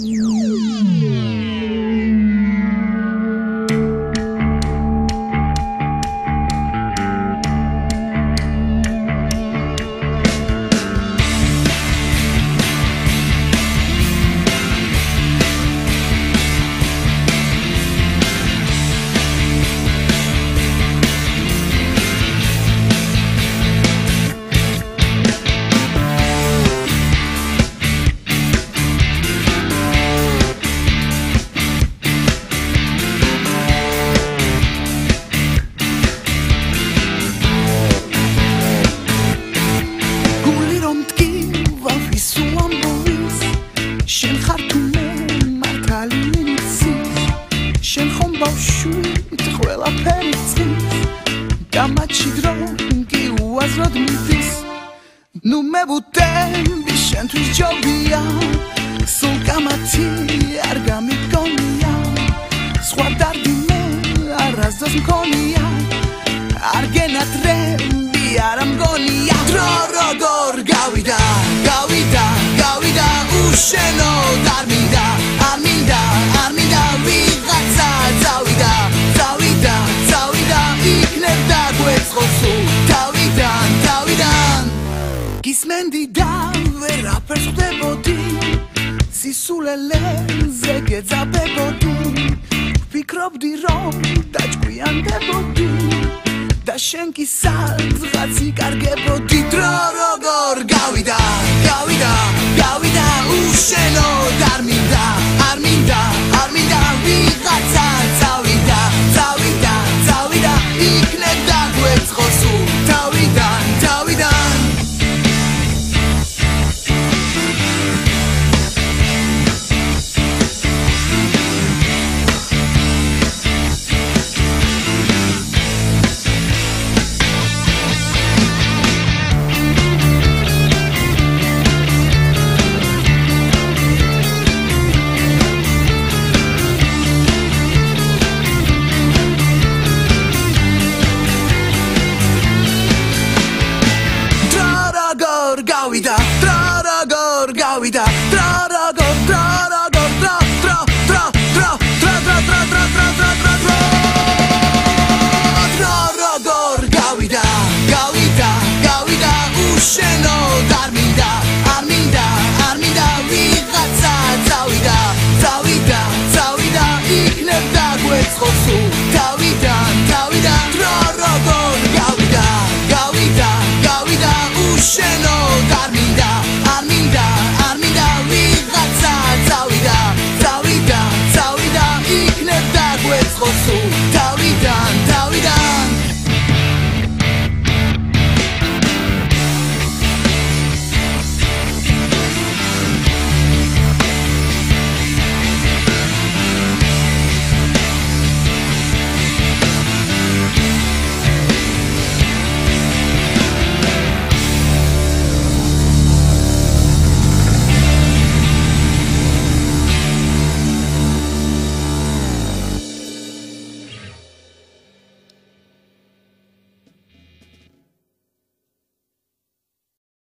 Mm-hmm. წის გამაჩი დრო კი უაზროდ მიდის ნუ მე ვუტემი შენთვის ჯობია სულ გამათი არ გამიგონია. სხვა დარდი მე არასდროს მქონია არ გენატრები არ ამგონია. დრო როგორ გავიდა გავიდა გავიდა უშენო გისმენდი და ვერაფერს ხვდებოდი სისულელეზე გეძაბებოდი ვფიქრობდი რომ დაჭკვიანდებოდი და შენ კი სადღაც იკარგებოდი. დრო როგორ გავიდა გავიდა იწოს თავიდან თავ